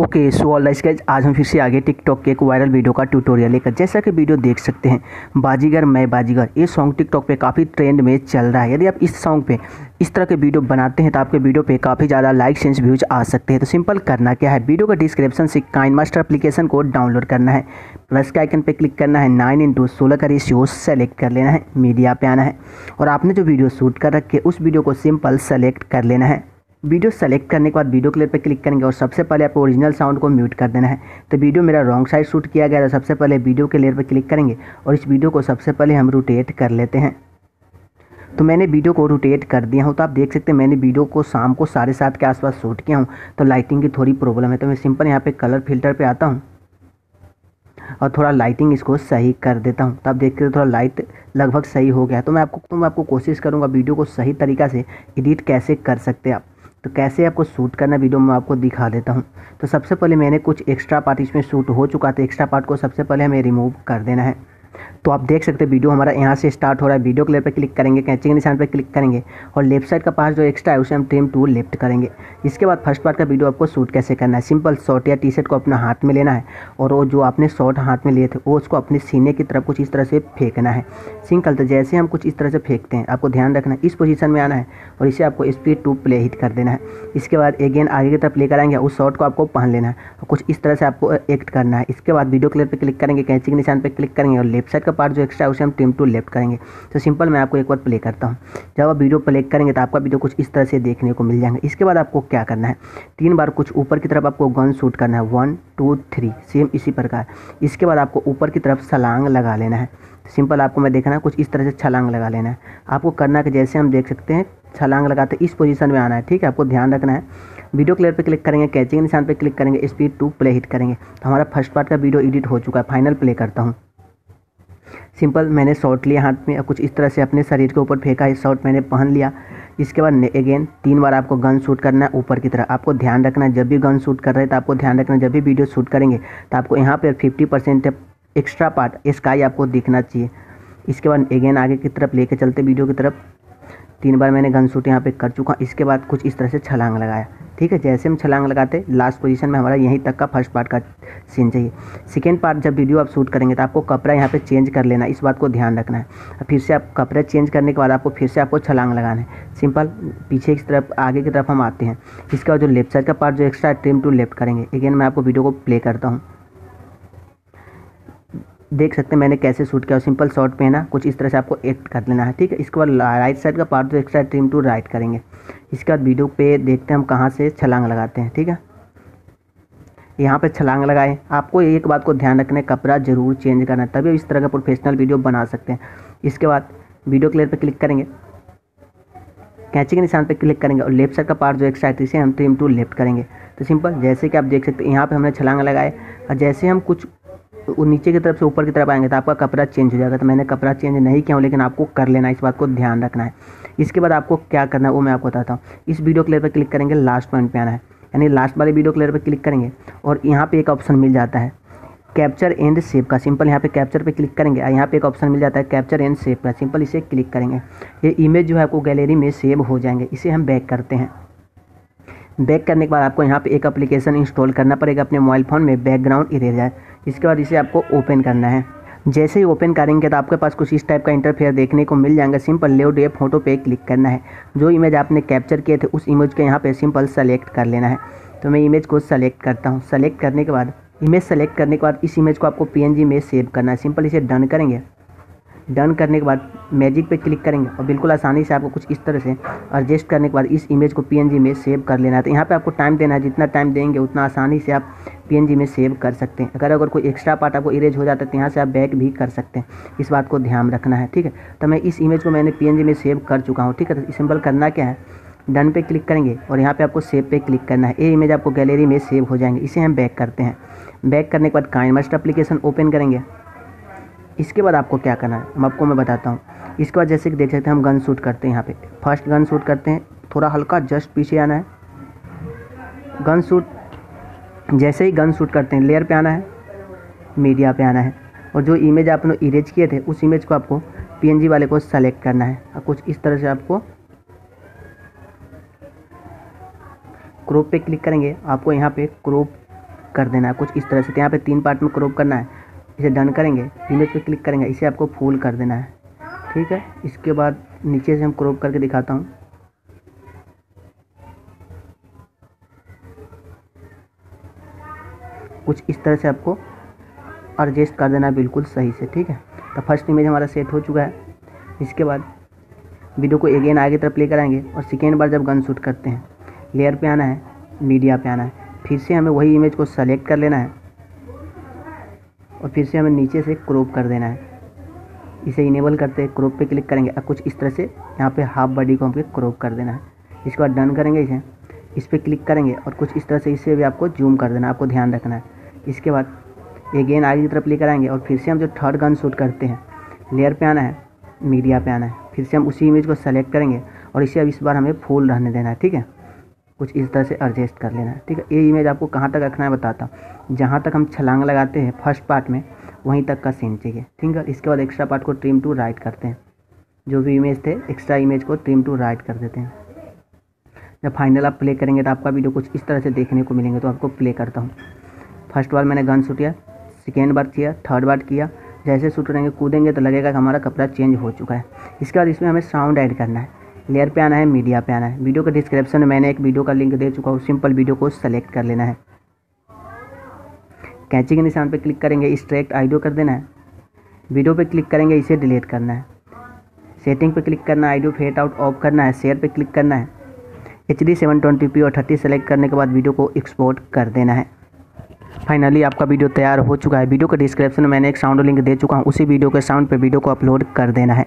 Okay so all guys आज हम फिर से आगे टिकटॉक के एक वायरल वीडियो का ट्यूटोरियल लेकर। जैसा कि वीडियो देख सकते हैं, बाजीगर, मैं बाजीगर, ये सॉन्ग टिकटॉक पे काफ़ी ट्रेंड में चल रहा है। यदि आप इस सॉन्ग पे इस तरह के वीडियो बनाते हैं तो आपके वीडियो पे काफ़ी ज़्यादा लाइक सेंस व्यूज़ आ सकते हैं। तो सिंपल करना क्या है? वीडियो का डिस्क्रिप्शन से काइन मास्टर अपलीकेशन को डाउनलोड करना है। प्लस के आइकन पर क्लिक करना है नाइन इंटू सोलह का रेशियो सेलेक्ट कर लेना है मीडिया पे आना है। और आपने जो वीडियो शूट कर रखे उस वीडियो को सिंपल सेलेक्ट कर लेना है। वीडियो सेलेक्ट करने के बाद वीडियो क्लिप पर क्लिक करेंगे और सबसे पहले आपको ओरिजिनल साउंड को म्यूट कर देना है। तो वीडियो मेरा रॉन्ग साइड शूट किया गया था सबसे पहले वीडियो के लेयर पर क्लिक करेंगे और इस वीडियो को सबसे पहले हम रोटेट कर लेते हैं। तो मैंने वीडियो को रोटेट कर दिया हूँ तो आप देख सकते हैं मैंने वीडियो को शाम को साढ़े सात के आसपास शूट किया हूँ। तो लाइटिंग की थोड़ी प्रॉब्लम है तो मैं सिंपल यहाँ पे कलर फ़िल्टर पे आता हूँ और थोड़ा लाइटिंग इसको सही कर देता हूँ। तो आप देखते हैं थोड़ा लाइट लगभग सही हो गया तो मैं आपको तो मैं आपको कोशिश करूँगा वीडियो को सही तरीक़ा से एडिट कैसे कर सकते आप। तो कैसे आपको सूट करना वीडियो में आपको दिखा देता हूँ। तो सबसे पहले मैंने कुछ एक्स्ट्रा पार्ट इसमें सूट हो चुका था एक्स्ट्रा पार्ट को सबसे पहले हमें रिमूव कर देना है। तो आप देख सकते हैं, वीडियो हमारा यहाँ से स्टार्ट हो रहा है। वीडियो क्लिप पर क्लिक करेंगे कैंची के निशान पर क्लिक करेंगे और लेफ़्ट साइड का पास जो एक्स्ट्रा है, उसे हम ट्रिम टू लेफ़्ट करेंगे। इसके बाद फ़र्स्ट पार्ट का वीडियो आपको शूट कैसे करना है? सिंपल शॉर्ट या टी शर्ट को अपना हाथ में लेना है और वो जो आपने शॉर्ट हाथ में लिए थे, वो उसको अपने सीने की तरफ़ कुछ इस तरह से फेंकना है। सिंकल तो जैसे हम कुछ इस तरह से फेंकते हैं, आपको ध्यान रखना है, इस पोजीशन में आना है और इसे आपको स्पीड टू प्ले हिट कर देना है। इसके बाद अगेन आगे की तरफ़ लेकर आएँगे उस शॉर्ट को आपको पहन लेना है और कुछ इस तरह से आपको एक्ट करना है। इसके बाद वीडियो क्लिप पर क्लिक करेंगे कैंची निशान पर क्लिक करेंगे और लेफ़्ट साइड का पार्ट जो एक्स्ट्रा है, उसे हम ट्रिम टू लेफ़्ट करेंगे। तो सिंपल मैं आपको एक बार प्ले करता हूँ। जब आप वीडियो प्ले करेंगे तो आपका वीडियो कुछ इस तरह से देखने को मिल जाएँगे। इसके बाद आपको क्या करना है? तीन बार कुछ ऊपर की तरफ़ आपको गन शूट करना है। वन टू थ्री सेम इसी प्रकार। इसके बाद आपको ऊपर की तरफ़ सलांग लगा लेना है। सिंपल आपको मैं देखना है, कुछ इस तरह से छलांग लगा लेना है। आपको करना कि जैसे हम देख सकते हैं, छलांग लगाते इस पोजीशन में आना है, ठीक है? आपको ध्यान रखना है। वीडियो क्लियर पे क्लिक करेंगे कैचिंग निशान पे क्लिक करेंगे स्पीड टू प्ले हिट करेंगे। तो हमारा फ़र्स्ट पार्ट का वीडियो एडिट हो चुका है फाइनल प्ले करता हूँ। सिंपल मैंने शॉर्ट लिया हाथ में कुछ इस तरह से अपने शरीर के ऊपर फेंका है शॉर्ट मैंने पहन लिया। इसके बाद अगेन तीन बार आपको गन शूट करना है ऊपर की तरह। आपको ध्यान रखना है, जब भी गन शूट कर रहे हैं तो आपको ध्यान रखना जब भी वीडियो शूट करेंगे तो आपको यहाँ पर fifty percent extra part sky आपको दिखना चाहिए। इसके बाद अगेन आगे की तरफ़ लेके चलते, वीडियो की तरफ़। तीन बार मैंने गन शूट यहाँ पे कर चुका इसके बाद कुछ इस तरह से छलांग लगाया। ठीक है, जैसे हम छलांग लगाते लास्ट पोजीशन में हमारा यहीं तक का फ़र्स्ट पार्ट का सीन चाहिए। सेकेंड पार्ट जब वीडियो आप शूट करेंगे तो आपको कपड़ा यहाँ पे चेंज कर लेना इस बात को ध्यान रखना है। फिर से आप कपड़े चेंज करने के बाद आपको फिर से आपको छलांग लगाना है। सिंपल पीछे की तरफ़, आगे की तरफ़ हम आते हैं। इसके बाद जो लेफ़्ट साइड का पार्ट जो एक्स्ट्रा ट्रिम टू लेफ़्ट करेंगे। अगेन मैं आपको वीडियो को प्ले करता हूँ। देख सकते हैं मैंने कैसे सूट किया सिंपल शॉर्ट पहना, कुछ इस तरह से आपको एक्ट कर लेना है, ठीक है? इसके बाद राइट साइड का पार्ट जो एक्स्ट्रा ट्रिम टू राइट करेंगे। इसके बाद वीडियो पे देखते हैं हम कहाँ से छलांग लगाते हैं, ठीक है? यहाँ पे छलांग लगाएँ। आपको एक बात को ध्यान रखना है, कपड़ा ज़रूर चेंज करना है तभी इस तरह का प्रोफेशनल वीडियो बना सकते हैं। इसके बाद वीडियो क्लियर पर क्लिक करेंगे। कैंची के निशान पर क्लिक करेंगे, और लेफ़्ट साइड का पार्ट जो एक्स्ट्रा है इसे हम ट्रिम टू लेफ़्ट करेंगे। तो सिंपल जैसे कि आप देख सकते हैं, यहाँ पे हमने छलांग लगाए, और जैसे हम कुछ नीचे की तरफ़ से ऊपर की तरफ़ आएँगे तो आपका कपड़ा चेंज हो जाएगा। तो मैंने कपड़ा चेंज नहीं किया हूँ, लेकिन आपको कर लेना इस बात को ध्यान रखना है। इसके बाद आपको क्या करना है, वो मैं आपको बताता हूँ। इस वीडियो क्लियर पर क्लिक करेंगे लास्ट पॉइंट पर आना है। यानी लास्ट वाले वीडियो क्लियर पर क्लिक करेंगे, और यहाँ पर एक ऑप्शन मिल जाता है कैप्चर एंड सेव का। सिंपल यहाँ पे कैप्चर पे क्लिक करेंगे, यहाँ पे एक ऑप्शन मिल जाता है कैप्चर एंड सेव का। सिंपल इसे क्लिक करेंगे। ये इमेज जो है आपको गैलरी में सेव हो जाएँगे। इसे हम बैक करते हैं। बैक करने के बाद आपको यहाँ पे एक एप्लीकेशन इंस्टॉल करना पड़ेगा, अपने मोबाइल फ़ोन में बैकग्राउंड इरेजर इसके बाद इसे आपको ओपन करना है। जैसे ही ओपन करेंगे तो आपके पास कुछ इस टाइप का इंटरफेयर देखने को मिल जाएगा। सिंपल लेआउट डे फ़ोटो पे क्लिक करना है। जो इमेज आपने कैप्चर किए थे, उस इमेज को यहाँ पे सिंपल सेलेक्ट कर लेना है। तो मैं इमेज को सेलेक्ट करता हूँ। सेलेक्ट करने के बाद इमेज सेलेक्ट करने के बाद इस इमेज को आपको पीएनजी में सेव करना है। सिंपल इसे डन करेंगे। डन करने के बाद मैजिक पे क्लिक करेंगे और बिल्कुल आसानी से आपको कुछ इस तरह से एडजस्ट करने के बाद इस इमेज को पीएनजी में सेव कर लेना है। तो यहाँ पे आपको टाइम देना है। जितना टाइम देंगे, उतना आसानी से आप पीएनजी में सेव कर सकते हैं। अगर अगर कोई एक्स्ट्रा पार्ट आपको इरेज हो जाता है तो यहाँ से आप बैक भी कर सकते हैं। इस बात को ध्यान रखना है, ठीक है? तो मैं इस इमेज को मैंने पीएनजी में सेव कर चुका हूँ, ठीक है? तो सिंपल करना क्या है? डन पे क्लिक करेंगे और यहाँ पे आपको सेव पे क्लिक करना है। ये इमेज आपको गैलरी में सेव हो जाएँगे। इसे हम बैक करते हैं। बैक करने के बाद काइन मास्टर अप्लीकेशन ओपन करेंगे। इसके बाद आपको क्या करना है? हम आपको मैं बताता हूँ। इसके बाद जैसे कि देख सकते हैं, हम गन शूट करते हैं यहाँ पे। फ़र्स्ट गन शूट करते हैं। थोड़ा हल्का जस्ट पीछे आना है। गन शूट, जैसे ही गन शूट करते हैं, लेयर पे आना है, मीडिया पे आना है। और जो इमेज आपने इरेज किए थे, उस इमेज को आपको पीएनजी वाले को सेलेक्ट करना है। और कुछ इस तरह से आपको क्रोप पे क्लिक करेंगे, आपको यहाँ पे क्रोप कर देना है। कुछ इस तरह से। तो यहाँ पे तीन पार्ट में क्रोप करना है। इसे डन करेंगे इमेज पे क्लिक करेंगे, इसे आपको फुल कर देना है। ठीक है? इसके बाद नीचे से हम क्रॉप करके दिखाता हूँ। कुछ इस तरह से आपको एडजस्ट कर देना है बिल्कुल सही से, ठीक है? तो फ़र्स्ट इमेज हमारा सेट हो चुका है। इसके बाद वीडियो को अगेन आगे तरफ़ प्ले कराएँगे और सेकेंड बार जब गन शूट करते हैं लेयर पे आना है मीडिया पे आना है, फिर से हमें वही इमेज को सेलेक्ट कर लेना है। और फिर से हमें नीचे से क्रॉप कर देना है। इसे इनेबल करते हैं क्रॉप पे क्लिक करेंगे। और कुछ इस तरह से यहाँ पे हाफ़ बॉडी को हमें क्रॉप कर देना है। इसके बाद डन करेंगे इसे। इस पर क्लिक करेंगे और कुछ इस तरह से इसे भी आपको जूम कर देना है, आपको ध्यान रखना है। इसके बाद अगेन आगे की तरफ़ लेकर आएँगे और फिर से हम जो थर्ड गन शूट करते हैं लेयर पे आना है मीडिया पे आना है। फिर से हम उसी इमेज को सेलेक्ट करेंगे और इसे अब इस बार हमें फुल रहने देना है, ठीक है? कुछ इस तरह से एडजस्ट कर लेना। है ठीक है, ये इमेज आपको कहाँ तक रखना है बताता हूँ। जहाँ तक हम छलांग लगाते हैं फ़र्स्ट पार्ट में, वहीं तक का सीन चाहिए। ठीक है, इसके बाद एक्स्ट्रा पार्ट को ट्रिम टू राइट करते हैं। जो भी इमेज थे एक्स्ट्रा इमेज को ट्रिम टू राइट कर देते हैं। जब फाइनल आप प्ले करेंगे तो आपका वीडियो कुछ इस तरह से देखने को मिलेंगे तो आपको प्ले करता हूँ। फ़र्स्ट बार मैंने गन शूट किया सेकेंड बार किया थर्ड बार किया। जैसे शूट रहेंगे, कूदेंगे तो लगेगा कि हमारा कपड़ा चेंज हो चुका है। इसके बाद इसमें हमें साउंड ऐड करना है। लेयर पे आना है मीडिया पे आना है। वीडियो के डिस्क्रिप्शन में मैंने एक वीडियो का लिंक दे चुका हूँ सिंपल वीडियो को सेलेक्ट कर लेना है। कैंची के निशान पे क्लिक करेंगे स्ट्रेक्ट आइडियो कर देना है। वीडियो पे क्लिक करेंगे, इसे डिलीट करना है। सेटिंग पे क्लिक करना है आइडियो फेट आउट ऑफ़ करना है शेयर पे क्लिक करना है। H D seven twenty P और थर्टी सेलेक्ट करने के बाद वीडियो को एक्सपोर्ट कर देना है। फाइनली आपका वीडियो तैयार हो चुका है। वीडियो के डिस्क्रिप्शन में मैंने एक साउंड लिंक दे चुका हूँ, उसी वीडियो के साउंड पर वीडियो को अपलोड कर देना है।